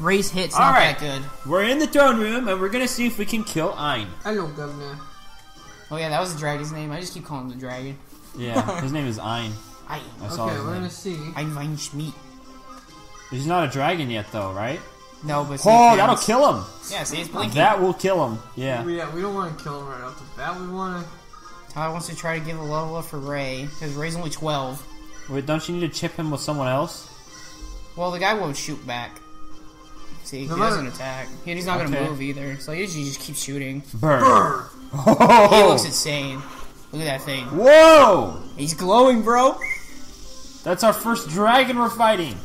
Ray's hit's All not right. that good. We're in the throne room, and we're gonna see if we can kill Ein. Hello, Governor. Oh yeah, that was the dragon's name. I just keep calling him the dragon. Yeah, his name is Ein. I, I saw Okay, his we're name. gonna see. Ein Wein Schmied. He's not a dragon yet, though, right? No, but Oh, it that'll kill him. Yeah, see, it's blinking. That will kill him. Yeah. Yeah, we don't want to kill him right off the bat. We want to. Tyler wants to try to give a level up for Ray because Ray's only twelve. Wait, don't you need to chip him with someone else? Well, the guy won't shoot back. See, he doesn't attack. He- He's not Okay. gonna move either. So he usually just keeps shooting. Burn. He Oh. looks insane. Look at that thing. Whoa! He's glowing, bro. That's our first dragon we're fighting.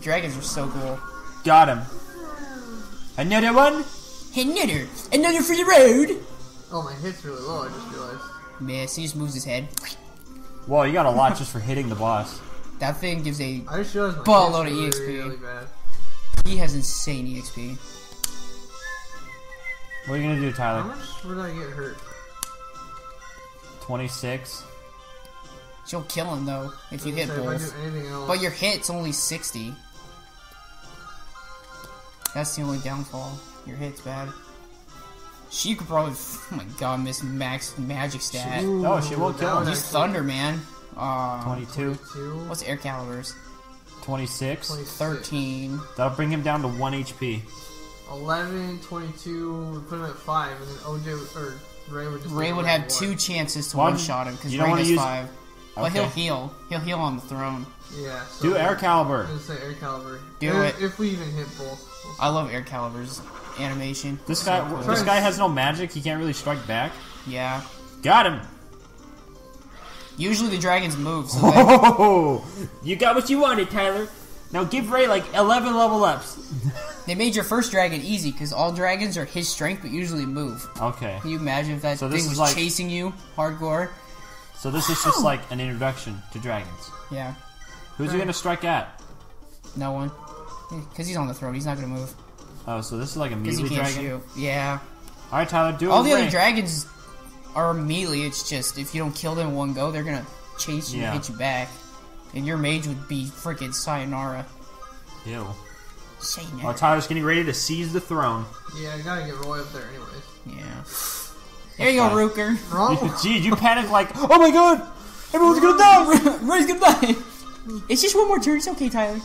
Dragons are so cool. Got him. Another one? Another, another for the road. Oh, my hit's really low. I just realized. Miss. He just moves his head. Whoa, you got a lot just for hitting the boss. That thing gives a. I just realized Buttload hit's of really, EXP. really bad. He has insane exp. What are you gonna do, Tyler? How Tyler? much would I get hurt? 26? She'll kill him though if you hit Say, if I do both. But your hit's only sixty. That's the only downfall. Your hit's bad. She could probably. Oh my god, miss max magic stat. Ooh, No, she won't kill that him. He's Thunder, man. Uh, 22? 22, what's air calibers? 26? 26, 13. That'll bring him down to 1 HP. 11, 22, we put him at 5, and then OJ or Ray would just Ray would have two chances to One- one shot him because you Ray don't has use- five. But he'll heal. He'll heal on the throne. Yeah, so Do air I'm caliber. gonna say air caliber. Do if, it. If we even hit both. We'll I love air calibers animation. This guy, So cool. this guy has no magic. He can't really strike back. Yeah. Got him. Usually the dragons move, so they, Oh, you got what you wanted, Tyler. Now give Ray like 11 level ups. they made your first dragon easy because all dragons are his strength, but usually move. Okay, Can you imagine if that So this thing is was like- chasing you hardcore? so this is just like an introduction to dragons. Yeah. Who's he gonna strike at? No one. Because he's on the throne. He's not going to move. Oh, so this is like a melee dragon. shoot. Yeah. All right, Tyler, do it. All the with other dragons are melee. It's just if you don't kill them in one go, they're gonna chase you Yeah. and hit you back. And your mage would be freaking Sayonara. Ew. Sayonara. Oh, Tyler's getting ready to seize the throne. Yeah, I gotta get Roy up there anyways. yeah. There you go. Rooker. Wrong? Gee, you panic like, oh my god, everyone's gonna die. Ray's gonna die. It's just one more turn. It's okay, Tyler.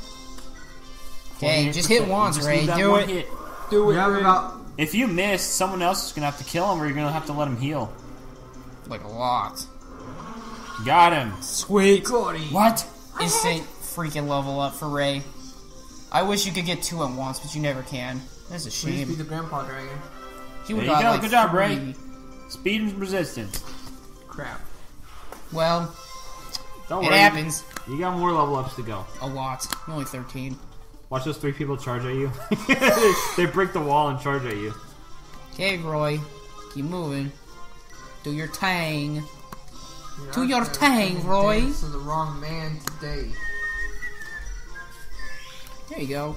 Okay, just hit 48%. once, Just Ray. Do it. hit. Do we have about If you miss, someone else is gonna have to kill him, or you're gonna have to let him heal. Like a lot. Got him. Sweet. Gordy. What? Instant freaking level up for Ray. I wish you could get two at once, but you never can. That's a shame. Please be the grandpa dragon. He There would you go. like Good job, Ray. Speed and resistance. Crap. Well, Don't it worry. happens You got more level ups to go. a lot. Only 13. Watch those three people charge at you. they break the wall and charge at you. Okay, Roy. Keep moving. Do your tang. You're To your tang, Roy. dance To the wrong man today. There you go.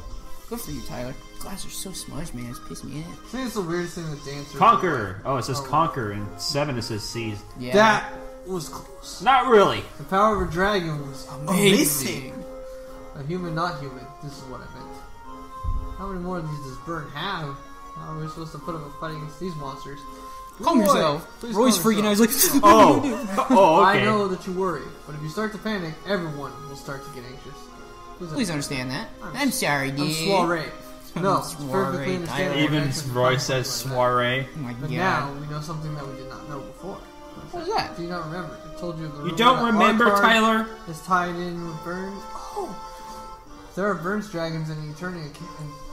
Good for you, Tyler. Glass are so smudged, man. It's pissing me off. I think it's the weirdest thing with dancers. Conquer. Oh, it says Oh. conquer, and seven it says seize. Yeah. That was close. Not really. The power of a dragon was amazing. amazing. A human, not human. This is what I meant. How many more of these does Bern have? How are we supposed to put up a fight against these monsters? Calm Roy, yourself. please Roy's calm freaking out. yourself. He's like, Oh. oh, okay. I know that you worry, but if you start to panic, everyone will start to get anxious. Please, Please understand that. I'm sorry, I'm dude. soiree. No, it's Soiree, perfectly understandable. Even Roy come says like soiree. Oh my But god. now we know something that we did not know before. What was that? Do you not remember? I told you the You don't remember, Tyler? Is tied in with Berns. Oh, there are Berns dragons in Eternia.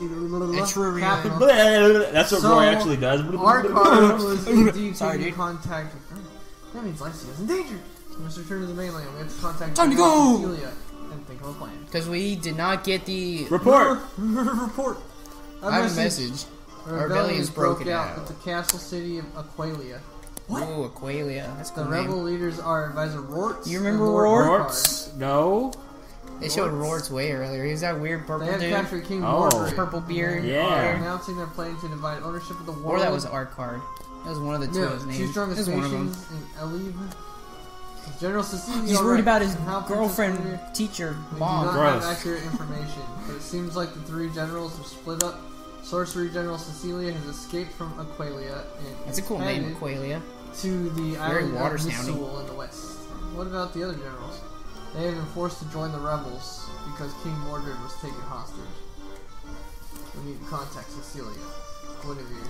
Eternia. That's what So, Roy actually does. Arkard was indeed Sorry, taking dude. contact with Berns. That means Lycia is in danger. We must return to the mainland. We have to contact Time to go! and Celia and think of a plan. Because we did not get the Report. Report. A I have a message. A Our rebellion rebellion's broke broken out out. at the castle city of Aquleia. Ooh, Aquleia. That's The cool rebel name. leaders are Advisor Rorts. You remember and Lord Rort? Rorts? No. They showed Rorts. Rort's way earlier. He's that weird purple They had dude. captured King Oh. Morgoth. Purple beard. They Yeah. are announcing their plan to divide ownership of the world. Or that was Arkard. That was one of the two yeah, of his names. two strongest That was one of them. nations in Elibe. General Cecilia. He's worried about his and how Princess girlfriend, Leia- teacher, We do mom. not Gross. have accurate information, but it seems like the three generals have split up. Sorcery General Cecilia has escaped from Aquleia and That's a cool name, headed Aquleia. to the Very island water of sounding. Missoul in the west. What about the other generals? They have been forced to join the rebels because King Mordred was taken hostage. We need to contact Cecilia. Guinevere.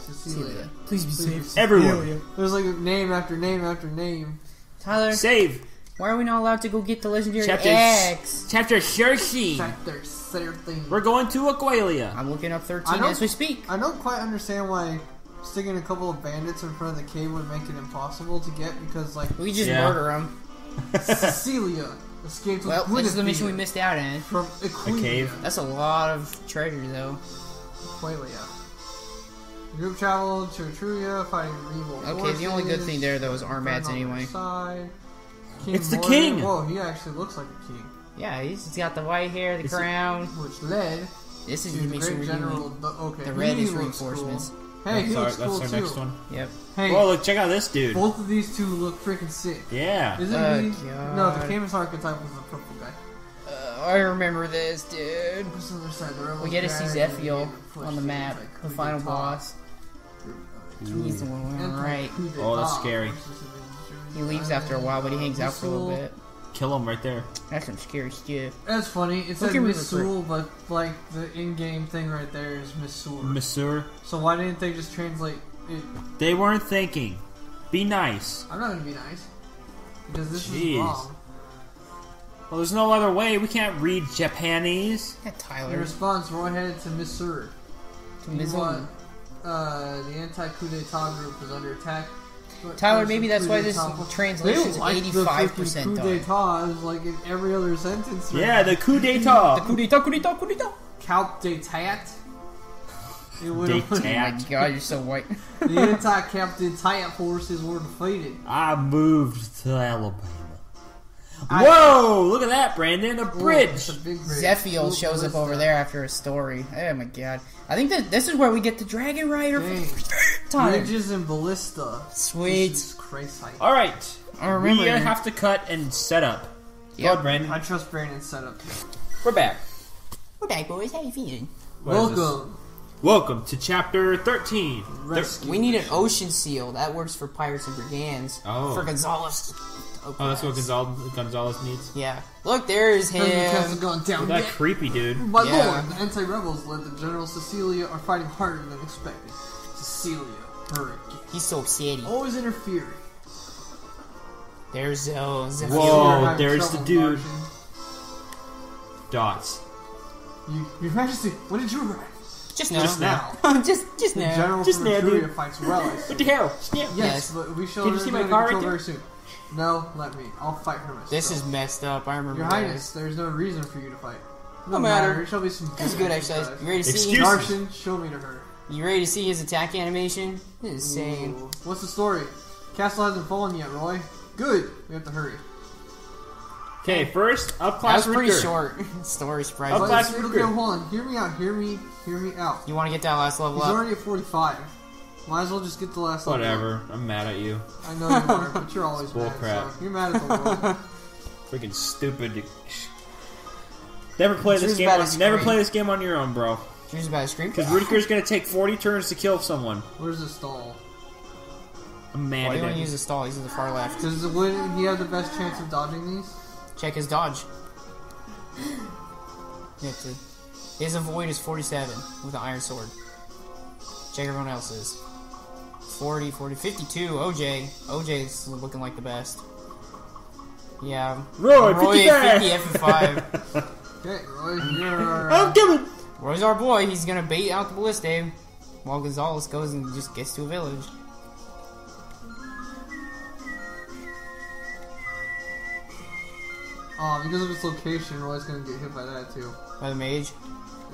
Cecilia. Celia. Please be Please safe. be- Everyone. There's like name after name after name. Tyler, Save. why are we not allowed to go get the legendary Chapter X? Chapter 13. Chapter 13. We're going to Aquleia. I'm looking up 13 as we speak. I don't quite understand why sticking a couple of bandits in front of the cave would make it impossible to get because, like, We just Yeah. murder him. Cecilia escaped with Well, this is the mission we missed out on. from Aquleia. cave. That's a lot of treasure, though. Aquleia. The group traveled to Etruria, fighting evil Okay, the only good thing there, though, is burned Armads on their anyway. Side. King It's the Mordred- king! Whoa, he actually looks like a king. Yeah, he's, he's got the white hair, the Is it- crown. Which led This is the to make great we're general. doing. The, okay, the red is reinforcements. Cool. Hey, he That's our, looks that's cool our too. next one. Yep. Hey, Whoa, look, check out this dude. both of these two look freaking sick. Yeah. Isn't Oh, he? God. No, the Camus archetype was the purple guy. Uh, I remember this, dude. What's the other side? The We get to see dragged Zephiel on the map, like the final d'etat. boss. He's the one we right. Oh, that's scary. He leaves after a while, but he hangs out for a little bit. Kill him right there. That's some scary stuff. That's funny. It said at me Miss real. Sewell, but like the in-game thing right there is Miss Sewell. Monsieur. so why didn't they just translate it? They weren't thinking. Be nice. I'm not gonna be nice because this Jeez. is wrong. Well, there's no other way. We can't read Japanese. Yeah, In Tyler. response, Roy headed to Miss Sewell. To He Mizzou. Uh, the anti-coup d'etat group was under attack. But Tyler, maybe that's why this translation translation's They like the 85% freaking coup d'etat is like in every other sentence. right Yeah, now. the coup d'etat. The coup d'etat, coup d'etat, coup d'etat. Cap d'etat. It would D'etat. Oh my god, you're so white. the anti-captain d'etat forces were defeated. I moved to Alabama. I- Whoa! Look at that, Brandon. A bridge. it's a bridge. Zephiel Ooh, shows up ballista. over there after a story. Oh my god. I think that this is where we get the Dragon Rider for the Dang. first time. Bridges and ballista. Sweet. This is crazy. All right. I remember. We have to cut and set up. Yep. Go, Brandon. I trust Brandon's setup. We're back. We're back, boys. How you feeling? What is this? Welcome. Welcome to chapter 13. Rescue. We need an ocean seal. That works for pirates and brigands. Oh. For Gonzalez. Oh, that's what Gonzalez, Gonzalez needs. Yeah. Look, there's Has the castle him. gone down Look at that yet? creepy dude. My Yeah. lord, the anti-rebels led the General Cecilia are fighting harder than expected. Cecilia, hurricane. He's so upsetty. Always interfering. There's uh, Zephiel. Whoa. There's the dude. marching. Dots. You, Your Majesty, when did you arrive? Just now. Just now. just, just The. General Just from now, Etruria dude. fights Relish. What the hell? Yes, Yes. but we shall Can you see my car right there? very soon. No, let me. I'll fight her myself. This is messed up. I remember Your this. Highness, there is no reason for you to fight. No matter. It shall be some This is good exercise. You ready to see? Darshan, show me to her. You ready to see his attack animation? This is insane. Ooh. What's the story? Castle hasn't fallen yet, Roy. Good. We have to hurry. Okay, first, up That class was pretty recruit. short. Story Up surprise. But class it's- recruit. okay, hold on. Hear me out. Hear me. Hear me out. You want to get that last level He's up? already at 45. Might as well just get the last level. Whatever. I'm mad at you. I know you are, but you're always Bull mad. crap. So you're mad at the world. Freaking stupid. Never play this Drew's game. about On, to never scream. play this game on your own, bro. Drew's about to scream. Because Rutger's gonna take 40 turns to kill someone. Where's the stall? I'm mad Why do you at want to him. use the stall? He's in the far left. Does the win he have the best chance of dodging these? Check his dodge. You have to. His avoid is 47 with the iron sword. Check everyone else's. 40, 40, 52. OJ. OJ's looking like the best. Yeah. Roy, Roy 55. at 50 F and 5. Okay, Roy, you're. I'm coming. Roy's our boy. He's gonna bait out the ballista while Gonzalez goes and just gets to a village. Oh, because of its location, Roy's gonna get hit by that too. By the mage.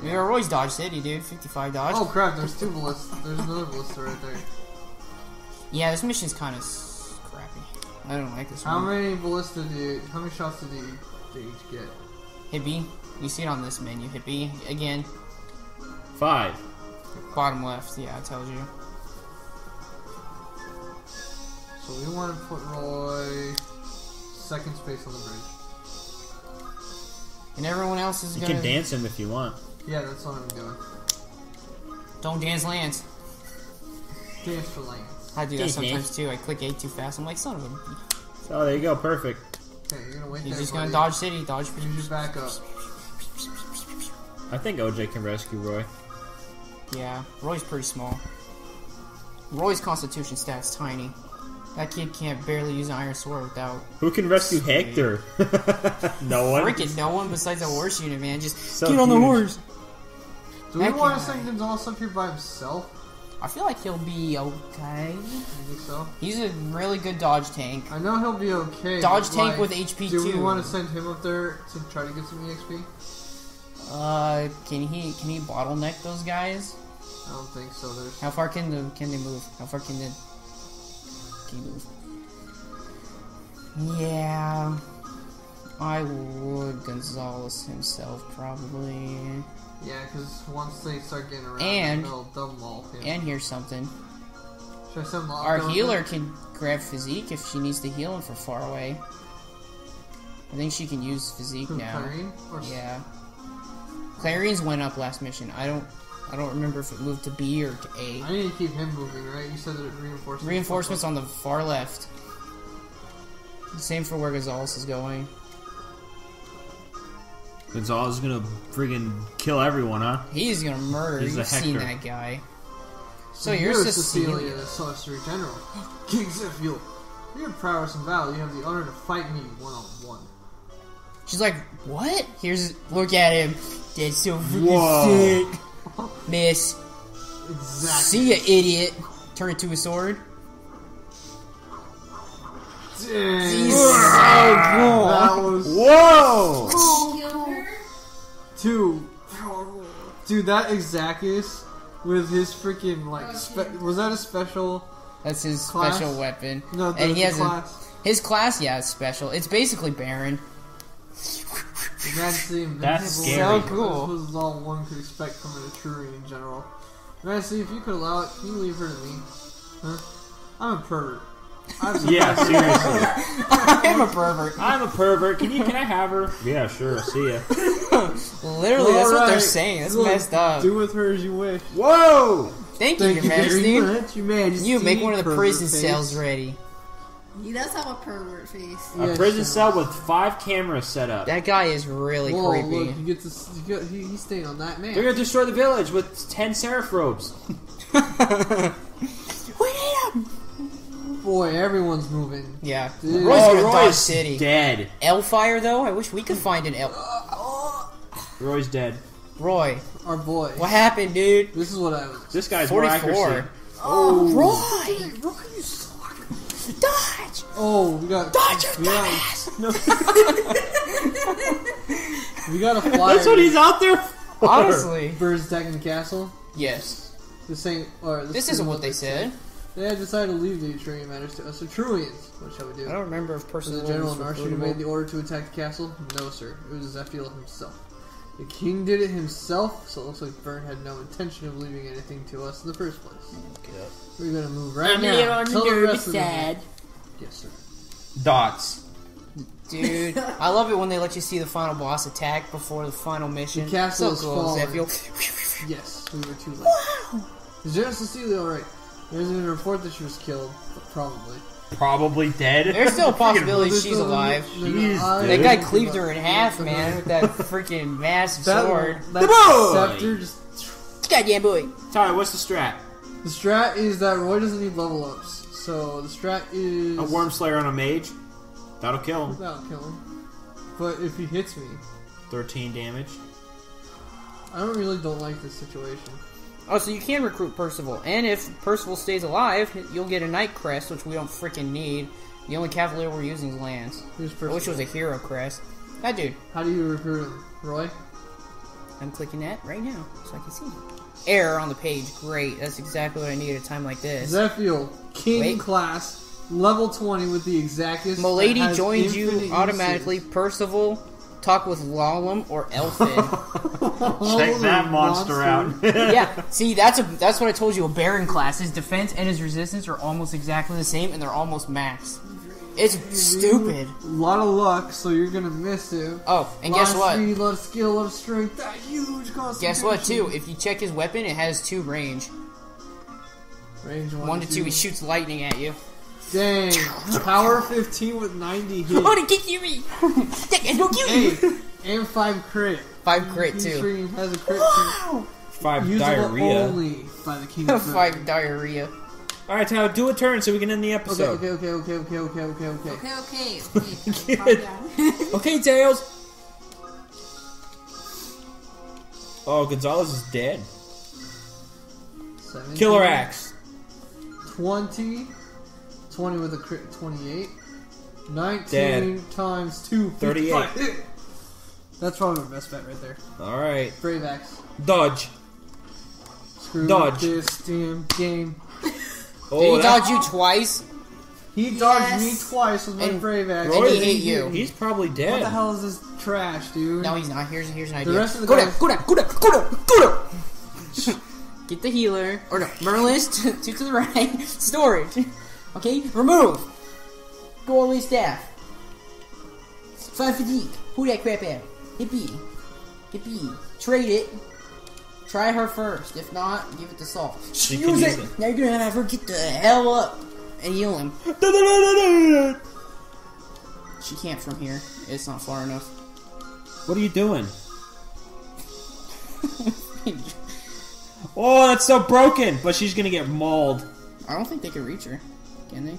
Yeah, Roy's Dodge City, dude. 55 dodge. Oh crap! There's two ballistas. There's another ballista right there. Yeah, this mission's kind of crappy. I don't like this one. How one. many ballista do? You, how many shots did you, they each get? Hit B. You see it on this menu. Hit B again. Five. Bottom left. Yeah, it tells you. So we want to put Roy second space on the bridge. And everyone else is You gonna can dance him if you want. Yeah, that's what I'm doing. don't dance Lance. Dance for Lance. I do that Dance, sometimes too. I click A too fast. I'm like, son of a. Oh, there you go. Perfect. Okay, you're gonna wait He's there. just gonna buddy. dodge city, dodge. You back up. I think OJ can rescue Roy. Yeah, Roy's pretty small. Roy's constitution stat's tiny. That kid can't barely use an iron sword without Who can rescue Hector? no one. freaking no one besides the horse unit, man. Just So get on the horse. Do we That want to send Gonzalez up here by himself? I feel like he'll be okay. You think so? He's a really good dodge tank. I know he'll be okay. Dodge tank like, with HP Do we want to send him up there to try to get some EXP? Uh, can he can he bottleneck those guys? I don't think so. There's How far can the can they move? How far can they Yeah, I would Gonzalez himself probably. yeah, because once they start getting around, And- they'll maul him. And here's something: Should I send Lock our healer can grab physique if she needs to heal him for far away. I think she can use physique now. Clarine? Or Yeah. Clarines went up last mission. I don't I don't remember if it moved to B or to A. I need to keep him moving, right? You said that reinforcements. Reinforcements on the far left. Same for where Gonzalez is going. Gonzalez is gonna friggin' kill everyone, huh? He's gonna murder. He's You've seen that guy. So So you're you're Cecilia. Cecilia, the sorcery general. King Zephiel, for your prowess and valor, you have the honor to fight me one on one. She's like, what? Here's look at him. That's so freaking Whoa. sick. Miss. Exactly. See ya, idiot. Turn it to a sword. Dang. He's so cool. That was Whoa! two. Dude, that Eckesachs with his freaking like spe- was that a special? That's his Class? special weapon. No, the, and he the has a, class. his class. Yeah, is special. It's basically Baron. Imagine the That's scary. So cool. This was all one could expect from an Etrurian in general. Imagine if you could allow it. Can you leave her to me? Huh? I'm a pervert. I'm Yeah, seriously. I am a pervert. I'm a pervert. Can you? Can I have her? Yeah, sure. See ya. Literally, that's what they're saying. That's Look, messed up. Do with her as you wish. Whoa! Thank you, Thank you very Majesty. much, Your Majesty. You make one of the pervert prison face. cells ready. He does have a pervert face. A Yeah, prison sure. cell with five cameras set up. That guy is really Whoa, creepy. look, you get to. s- You get, he, he's staying on that man. They're gonna destroy the village with ten seraph robes. we need him. Boy, everyone's moving. Yeah, Dude. Roy's oh, gonna dodge Roy's city. dead. Elfire though, I wish we could find an elf. Roy's dead. Roy, Our boy. what happened, dude? This is what I was. This guy's more Forty-four. accuracy. Oh, Roy, dodge, Oh, we got. dodge your we got, dumbass. we got a flyer. That's what he's out there for. Honestly, Birds attacking the castle. yes. This ain't. Or This isn't what they said. They had decided to leave the Etrurian matters to us Etruians. What shall we do? I don't remember if Was personal the general orders were Narshi who made the order to attack the castle? No, sir. It was Zephiel himself. The king did it himself, so it looks like Bern had no intention of leaving anything to us in the first place. We're gonna move right now. Tell the rest of them. Yes, sir. Dots. Dude, I love it when they let you see the final boss attack before the final mission. The castle so is cool. falling. Yes, we were too late. Wow. Is General Cecilia alright? There's been a report that she was killed, but probably. Probably dead. There's still a possibility There's she's no- alive. no- no- Jeez, I- That guy cleaved her in half, man, with that freaking massive That, sword. that boy! scepter just Goddamn boy. Tyler, what's the strat? The strat is that Roy doesn't need level ups. So the strat is A worm slayer on a mage. That'll kill him. That'll kill him. But if he hits me, 13 damage. I don't really don't like this situation. Oh, so you can recruit Percival, and if Percival stays alive, you'll get a Knight crest, which we don't freaking need. The only Cavalier we're using is Lance. Who's I wish it was a Hero crest. That dude. How do you recruit him, Roy? I'm clicking that right now, so I can see. Error on the page. Great. That's exactly what I need at a time like this. Zephiel, King Wait. class, level twenty with the Eckesachs. that Milady joins you automatically. uses. Percival, talk with Lalum or Elffin. Check that Holy monster out. yeah, see, that's a that's what I told you. A Baron class, his defense and his resistance are almost exactly the same, and they're almost max. It's stupid. A lot of luck, so you're gonna miss it. Oh, and lot guess of what? Speed, lot of skill, lot of strength. That huge concentration. Guess what, too? If you check his weapon, it has two range. Range one, One to two, he shoots lightning at you. Dang. Power 15 with 90 hit. Oh, they kick you! Don't kill hey, you! and 5 crit. Five crit, He's too. free, has a crit too. Five Usable diarrhea. only by the king of Five diarrhea. All right, Tyler, do a turn so we can end the episode. okay, okay, okay, okay, okay, okay, okay. Okay, okay, okay. Calm down. Okay, Tails. Oh, Gonzalez is dead. 17, Killer axe. 20. 20 with a crit, 28. 19 Dead. times 2. 38. That's probably my best bet right there. All right, Brave axe. dodge. Screw Dodge. this damn game. Oh, Did Oh, he that- dodge you twice? He dodged Yes. me twice with my And brave axe. And he hit you. He's probably dead. What the hell is this trash, dude? No, he's not. Here's here's an The idea. rest of the go down, go down, go down, go down, go down. Get the healer, or no, Merlist, two to the right, storage. Okay, remove. Go all staff. Five fatigue. Who that crap at? Hit Hippie. Hit Trade it. Try her first. If not, give it to Saul. She can Use use it. it. Now you're gonna have her get the hell up and heal him. She can't from here. It's not far enough. What are you doing? Oh, that's so broken. But she's gonna get mauled. I don't think they can reach her. Can they?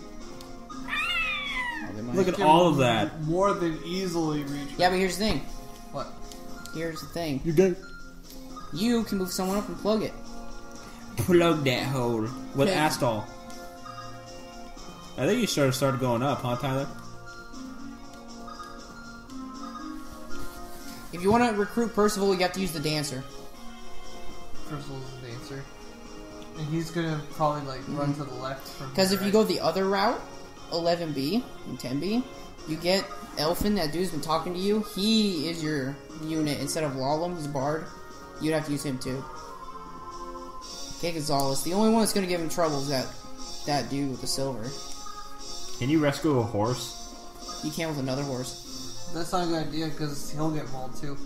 Oh, they. Look at Can all of that. More than easily reach. Yeah, but here's the thing. What? Here's the thing. You're good. You can move someone up and plug it. Plug that hole with Okay. Astohl. I think you should have started going up, huh, Tyler? If you want to recruit Percival, you have to use the dancer. Crystal's the dancer. And he's gonna probably like run mm-hmm. to the left Because here, if you go the other route, 11B and 10B, you get Elffin, that dude's been talking to you. He is your unit instead of Lalum, he's Bard. You'd have to use him too. Okay, Gonzalez. The only one that's going to give him trouble is that, that dude with the silver. Can you rescue a horse? You can with another horse. That's not a good idea because he'll get mauled too.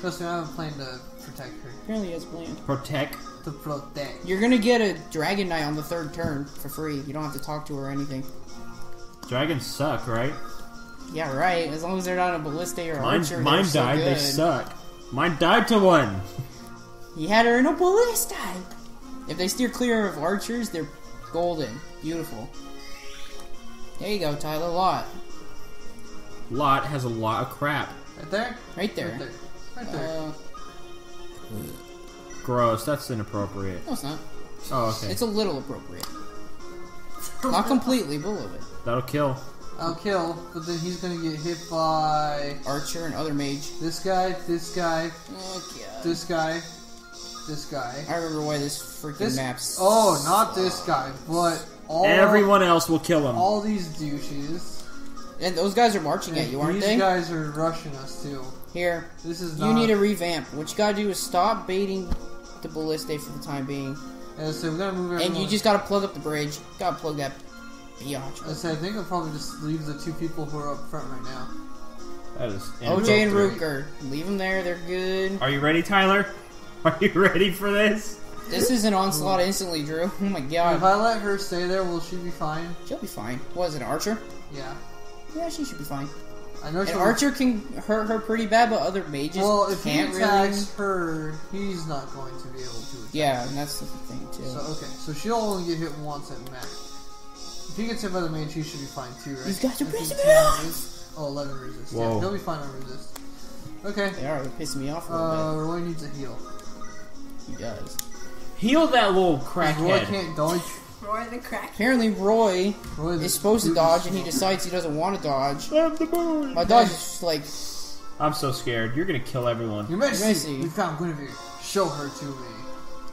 Trust me, I have a plan to protect her. Apparently, he has planned. Protect. To protect. You're gonna get a Dragon Knight on the third turn for free. You don't have to talk to her or anything. Dragons suck, right? Yeah, right. As long as they're not a ballista or Mine, archer, mine they're so died. They suck. Mine died to one. He had her in a ballista. If they steer clear of archers, they're golden, beautiful. There you go, Tyler Lot, Lot has a lot of crap. Right there? right there. Right there. Right there. Uh, Gross. That's inappropriate. no, it's not. Oh, okay. It's a little appropriate. Not completely, but a little bit. That'll kill. I'll kill, but then he's gonna get hit by Archer and other mage. this guy, this guy, Oh god. this guy, this guy. I remember why this freaking This map's. Oh, not this guy, but all Everyone else will kill him. all these douches. And those guys are marching at you, aren't these they? These guys are rushing us too. Here, This is you need a revamp. What you gotta do is stop baiting the ballista for the time being, And so we gotta move and you just gotta plug up the bridge. Gotta plug that biatch. I said I think I'll probably just leave the two people who are up front right now. That is. OJ and inappropriate. Rutger, leave them there. They're good. Are you ready, Tyler? Are you ready for this? This is an onslaught instantly, Drew. Oh my god. If I let her stay there, will she be fine? she'll be fine. What is it, Archer? Yeah. Yeah, she should be fine. I know And. Archer can hurt her pretty bad, but other mages well, if he can't attacks really. her, he's not going to be able to. Attack. Yeah, and that's the thing too. So okay, so she'll only get hit once at max. If he gets hit by the mage, he should be fine too, right? These guys are If he's pissing me off. resist- Oh, 11 resist. Whoa. Yeah, he'll be fine on resist. Okay. They are they're pissing me off a little Uh, Roy needs a heal. He does. Heal that little crackhead. Roy can't dodge. Roy the crack. Apparently, Roy Roy is supposed to dodge, and he decides he doesn't want to dodge. I'm the boy. My dodge is just like, I'm so scared. You're gonna kill everyone. Your Majesty, Majesty. we found Guinevere. Show her to me.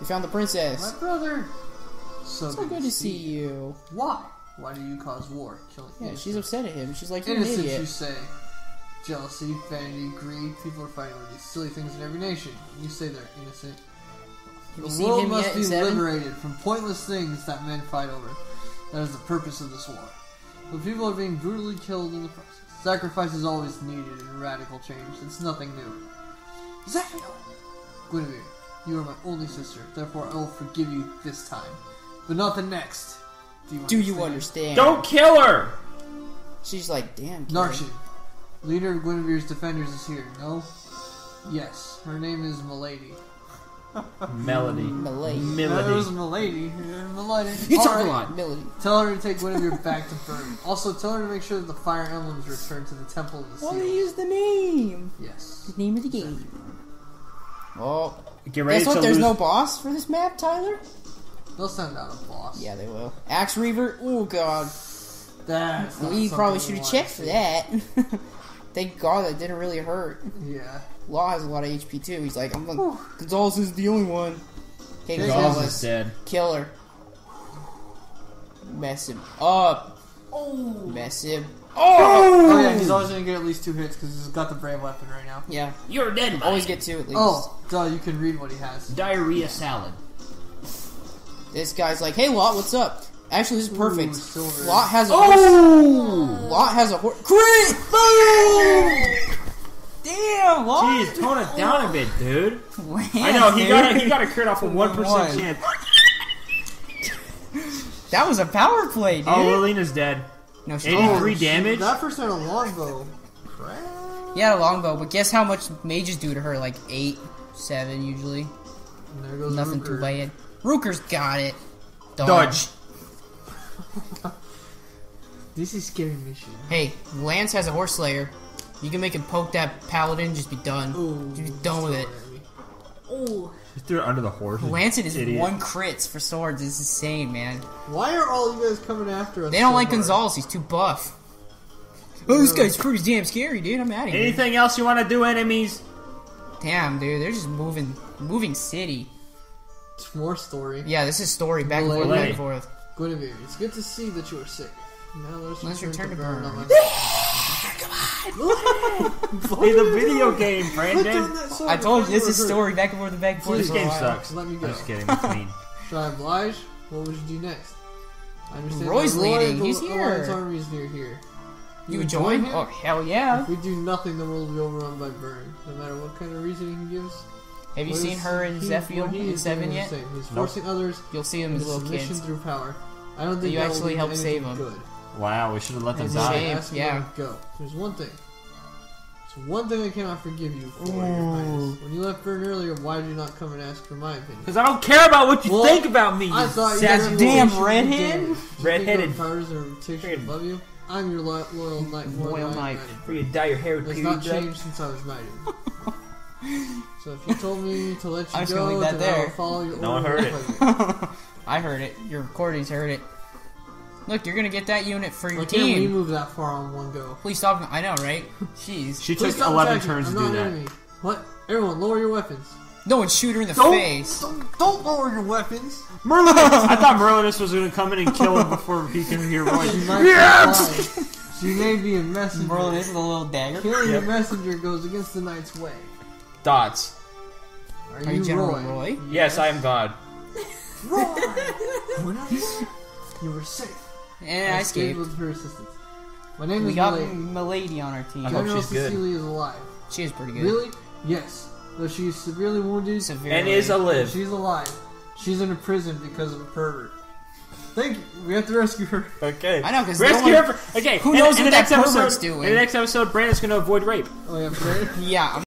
we found the princess. My brother. So, So good to see you. Why? Why do you cause war? Killing Yeah, innocent- she's upset at him. She's like, you're an innocent. You say jealousy, vanity, greed. People are fighting over these silly things in every nation. You say they're innocent. Have the world must be liberated from pointless things that men fight over. That is the purpose of this war. but people are being brutally killed in the process. Sacrifice is always needed in radical change. It's nothing new. Zephiel! Guinevere, you are my only sister, therefore I will forgive you this time, but not the next. Do you Do you understand? Don't kill her! She's like, damn. Karen. Narshin, leader of Guinevere's defenders, is here. No? Yes, her name is Milady. Melody. Milady. That was Melody. Milady. Milady. You talk Alright. a lot. Milady. Tell her to take Guinevere back to Bern. Also, tell her to make sure that the fire emblems return to the Temple of the Why they use the name? Yes. The name of the game. Oh, Get ready guess what? to There's lose. no boss for this map, Tyler. They'll send out a boss. Yeah, they will. Axe Reaver. Oh God. That's not We probably should have checked for that. Thank God that didn't really hurt. Yeah. Law has a lot of HP too. He's like, I'm the Gonzalez is the only one. Okay, Gonzalez Gonzalez is Gonzalez, dead. killer. Mess him up. Oh. Mess him. Oh! Oh yeah, he's always gonna get at least two hits because he's got the brave weapon right now. Yeah, You're dead, always get two at least. Oh, duh, you can read what he has. Diarrhea salad. This guy's like, hey Lot, what's up? Actually, this is perfect. Ooh, silver. Lot has a oh! horse. Oh! Lot has a horse. Crit! Boom! Damn, Lot. Jeez, tone it down a bit, dude. Man, I know he dude. got a, he got a crit off a one One. chance. That was a power play, dude. Oh, Lilina's dead. no, she 83 didn't. damage. That first had a longbow. Crap. He had a longbow, but guess how much mages do to her? Like eight, seven usually. There goes Nothing Rutger. too bad. Rutger's got it. Dodge. This is scary mission. Hey, Lance has a horse slayer. You can make him poke that paladin, just be done. Ooh, Just be done with it. Oh, Just threw it under the horse. Lancet is Idiot. one crits for swords. It's insane, man. Why are all you guys coming after us? They don't so like hard? Gonzalez. He's too buff. Oh, this guy's pretty damn scary, dude. I'm out of here. Anything else you want to do, enemies? Damn, dude. They're just moving, moving city. It's more story. Yeah, this is story back and forth, Relay. back and forth. Guinevere, it's good to see that you are sick. Now let's, Let's return, return to to Bern. Bern. on my- Play the video game, Brandon. I told you this is story back and forth, back and forth. This game sucks. Let me I'm just kidding. It's mean. Should I oblige? What would you do next? I understand Roy's that Roy, leading. the He's Alliance here. army is near here. You would join? him? Oh hell yeah! If we do nothing, the world will be overrun by Bern. No matter what kind of reason he gives. Have you What seen her and he- Zephiel in Seven doing yet? is insane. He's Nope. forcing others You'll see them as into little kids. through power. I don't think You that actually lead to helped save anything him. Good. Wow, we should have let them die. shame. Yeah. to Go. There's one thing. There's one thing I cannot forgive you for, Your Highness. When you left Bern earlier, why did you not come and ask for my opinion? Because I don't care about what you Well, think about me. I you thought you sassy had damn reputation redhead. of damage. Do you Redheaded. think our powers and reputation Friggin- above you? I'm your lo- loyal knight. Loyal knight. For you to dye your hair with It's not changed since I was knighted. so if you told me to let you I'm just go, gonna leave that then I will there. follow your No one order heard it. pleasure. I heard it. Your recordings heard it. Look, you're gonna get that unit for your Why can't we team. move that far on one go? Please stop. I know, right? Jeez. She Please took stop 11 attacking. turns I'm to do not an that. enemy. What? Everyone, lower your weapons. No one shoot her in the Don't, face. don't, don't lower your weapons. Merlin! I thought Merlinus was going to come in and kill him before he can hear Roy. She might yes! fly. She may be a messenger. Merlin is a little dagger. Killing Yep. a messenger goes against the knight's way. Dots. Are, Are you General Roy? Roy? Yes, I am God. Roy! when I you were safe. And I escaped. with her assistance. My name We is got Milady. Milady on our team. I hope General she's good. Cecilia is alive. She is pretty good. Really? Yes. Though she is severely wounded, Severely. And is alive. she's alive. She's in a prison because of a pervert. Thank you. We have to rescue her. Okay. I know, 'cause Rescue no one- her. For, okay. Who knows in what the next that episode, pervert's doing? In the next episode, Brandon's going to avoid rape. Oh yeah, Brandon. Yeah,